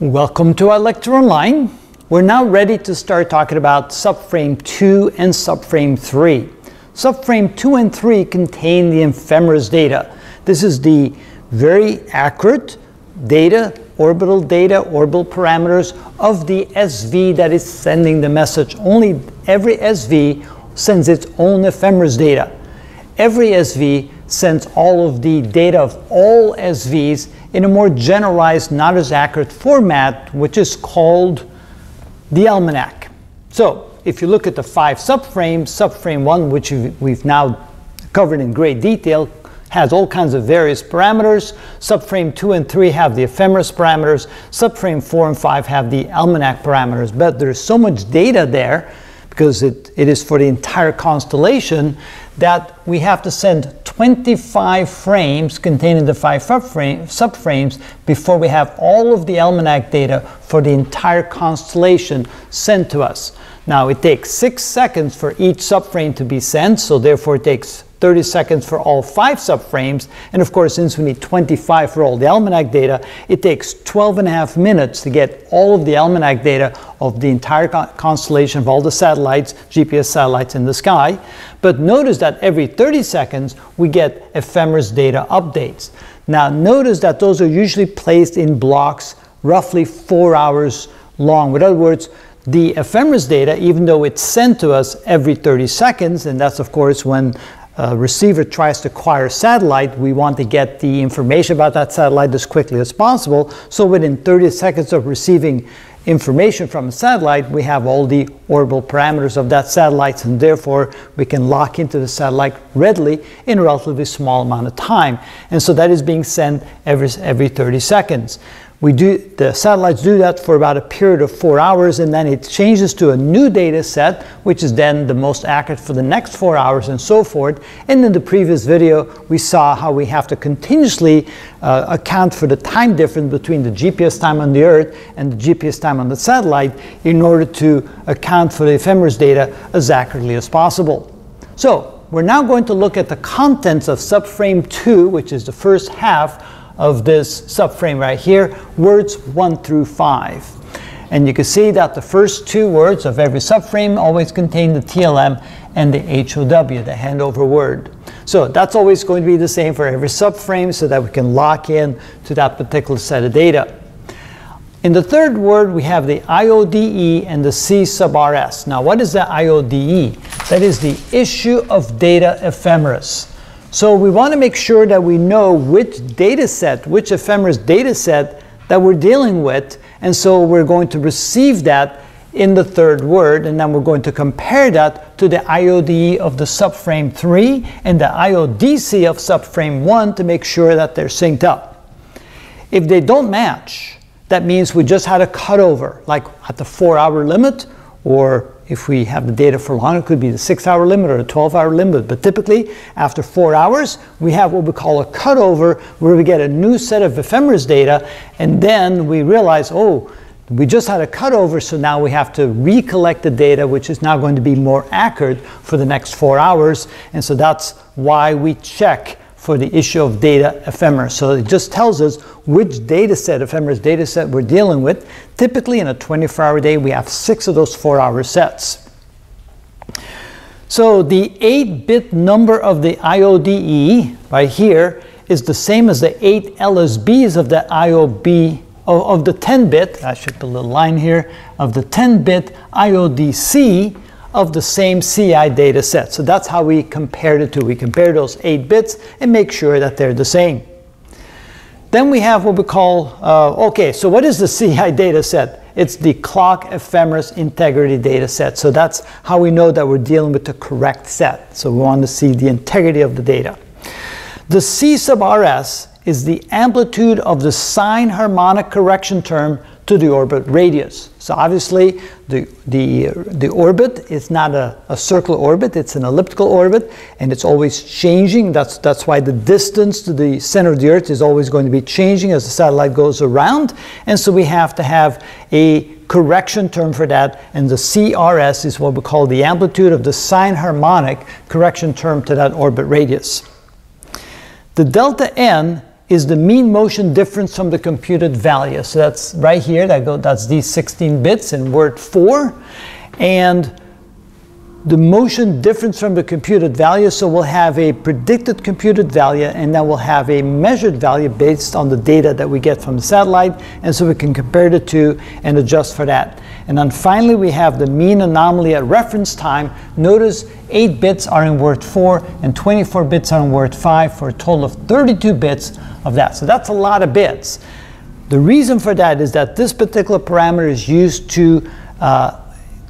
Welcome to ilectureonline. We're now ready to start talking about subframe 2 and subframe 3. Subframe 2 and 3 contain the ephemeris data. This is the very accurate data, orbital data, orbital parameters of the SV that is sending the message. Only every SV sends its own ephemeris data. Every SV sends all of the data of all SVs in a more generalized, not as accurate format, which is called the almanac. So if you look at the five subframes, subframe one, which we've now covered in great detail, has all kinds of various parameters. Subframe 2 and 3 have the ephemeris parameters. Subframe 4 and 5 have the almanac parameters. But there's so much data there because it, it is for the entire constellation that we have to send 25 frames containing the five subframe, subframes before we have all of the almanac data for the entire constellation sent to us. Now it takes six seconds for each subframe to be sent, so therefore it takes 30 seconds for all five subframes. And of course, since we need 25 for all the almanac data, it takes 12 and a half minutes to get all of the almanac data of the entire constellation of all the satellites, GPS satellites in the sky. But notice that every 30 seconds, we get ephemeris data updates. Now, notice that those are usually placed in blocks roughly four hours long. In other words, the ephemeris data, even though it's sent to us every 30 seconds, and that's of course when a receiver tries to acquire a satellite, we want to get the information about that satellite as quickly as possible. So within 30 seconds of receiving information from a satellite, we have all the orbital parameters of that satellite, and therefore we can lock into the satellite readily in a relatively small amount of time. And so that is being sent every, every 30 seconds. We do, the satellites do that for about a period of four hours and then it changes to a new data set, which is then the most accurate for the next four hours and so forth. And in the previous video, we saw how we have to continuously uh, account for the time difference between the GPS time on the Earth and the GPS time on the satellite in order to account for the ephemeris data as accurately as possible. So we're now going to look at the contents of subframe 2, which is the first half of this subframe right here, words 1 through 5. And you can see that the first two words of every subframe always contain the TLM and the HOW, the handover word. So that's always going to be the same for every subframe so that we can lock in to that particular set of data. In the third word, we have the IODE and the C sub RS. Now, what is the IODE? That is the issue of data ephemeris. So we want to make sure that we know which data set, which ephemeris data set that we're dealing with. And so we're going to receive that in the third word, and then we're going to compare that to the IODE of the subframe 3 and the IODC of subframe 1 to make sure that they're synced up. If they don't match, that means we just had a cutover, like at the four hour limit or if we have the data for long, it could be the six hour limit or the 12 hour limit. But typically, after four hours, we have what we call a cutover where we get a new set of ephemeris data. And then we realize, oh, we just had a cutover, so now we have to recollect the data, which is now going to be more accurate for the next four hours. And so that's why we check for the issue of data ephemeris. So it just tells us which data set, ephemeris data set we're dealing with. Typically in a 24 hour day, we have six of those four hour sets. So the 8-bit number of the IODE right here is the same as the 8 LSBs of the IOB of, the 10-bit, I should put a little line here, of the 10-bit IODC of the same CI data set. So that's how we compare the two. We compare those 8 bits and make sure that they're the same. Then we have what we call, uh, okay, so what is the CI data set? It's the clock ephemeris integrity data set. So that's how we know that we're dealing with the correct set. So we want to see the integrity of the data. The C sub RS is the amplitude of the sine harmonic correction term to the orbit radius. So obviously the, the, the orbit is not a, a circular orbit, it's an elliptical orbit and it's always changing. That's, that's why the distance to the center of the Earth is always going to be changing as the satellite goes around. And so we have to have a correction term for that and the CRS is what we call the amplitude of the sine harmonic correction term to that orbit radius. The delta n is the mean motion difference from the computed value. So that's right here, that go, that's these 16 bits in word 4. And the motion difference from the computed value, so we'll have a predicted computed value and then we'll have a measured value based on the data that we get from the satellite, and so we can compare the two and adjust for that. And then finally we have the mean anomaly at reference time. Notice 8 bits are in word 4 and 24 bits are in word 5 for a total of 32 bits of that. So that's a lot of bits. The reason for that is that this particular parameter is used to uh,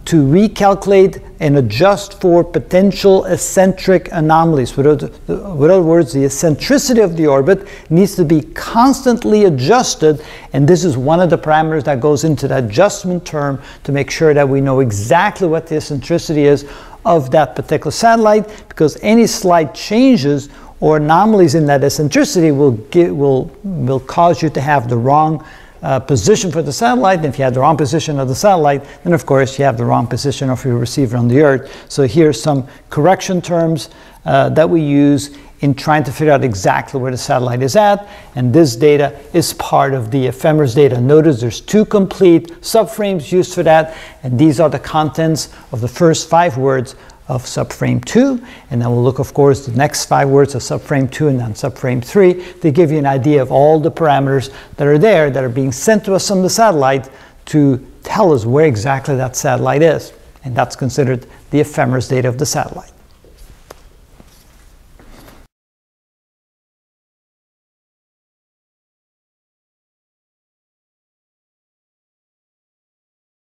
to recalculate and adjust for potential eccentric anomalies. With other, words, the eccentricity of the orbit needs to be constantly adjusted, and this is one of the parameters that goes into the adjustment term to make sure that we know exactly what the eccentricity is of that particular satellite, because any slight changes or anomalies in that eccentricity will, get, will, will cause you to have the wrong uh, position for the satellite. And if you have the wrong position of the satellite, then of course you have the wrong position of your receiver on the Earth. So here's some correction terms uh, that we use in trying to figure out exactly where the satellite is at. And this data is part of the ephemeris data. Notice there's two complete subframes used for that. And these are the contents of the first five words of subframe 2, and then we'll look, of course, the next five words of subframe 2 and then subframe 3 to give you an idea of all the parameters that are there that are being sent to us from the satellite to tell us where exactly that satellite is. And that's considered the ephemeris data of the satellite.